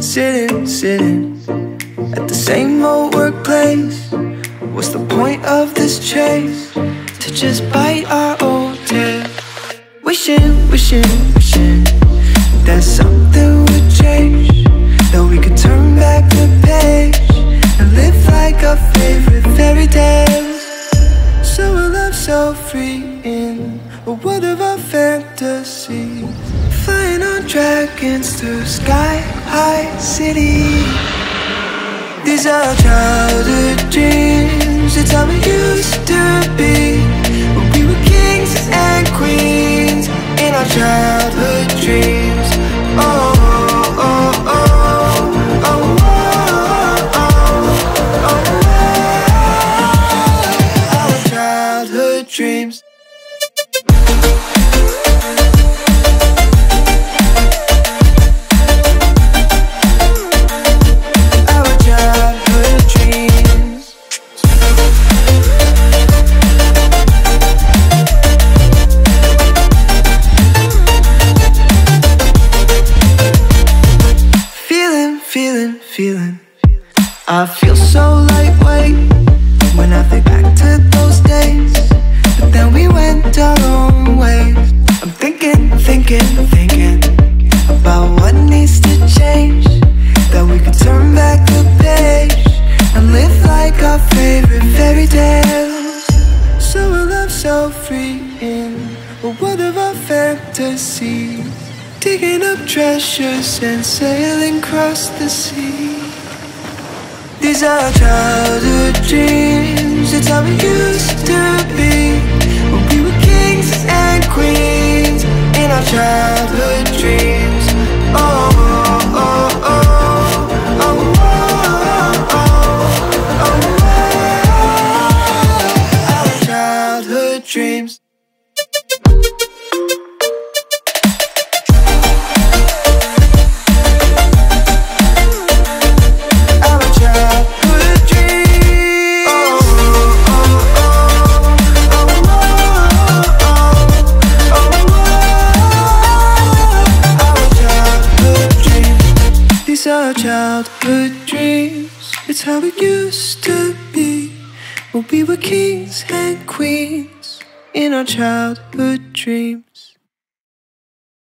Sitting, sitting at the same old workplace. What's the point of this chase? To just bite our old tail. Wishing, wishing, wishing that something would change. That we could turn back the page and live like our favorite fairy tales. So love so free in a world of our fantasies. Flying the sky high city. These are childhood dreams. It's how we used to be. When we were kings and queens in our childhood dreams. Oh, oh, I feel so lightweight when I think back to those days. But then we went our own ways. I'm thinking, thinking, thinking about what needs to change. That we could turn back the page and live like our favorite fairy tales. So a love so free in a world of our fantasies. Digging up treasures and sailing across the sea. These are childhood dreams. It's how we used to be when we were kings and queens in our childhood These childhood dreams. It's how it used to be when we were kings and queens in our childhood dreams.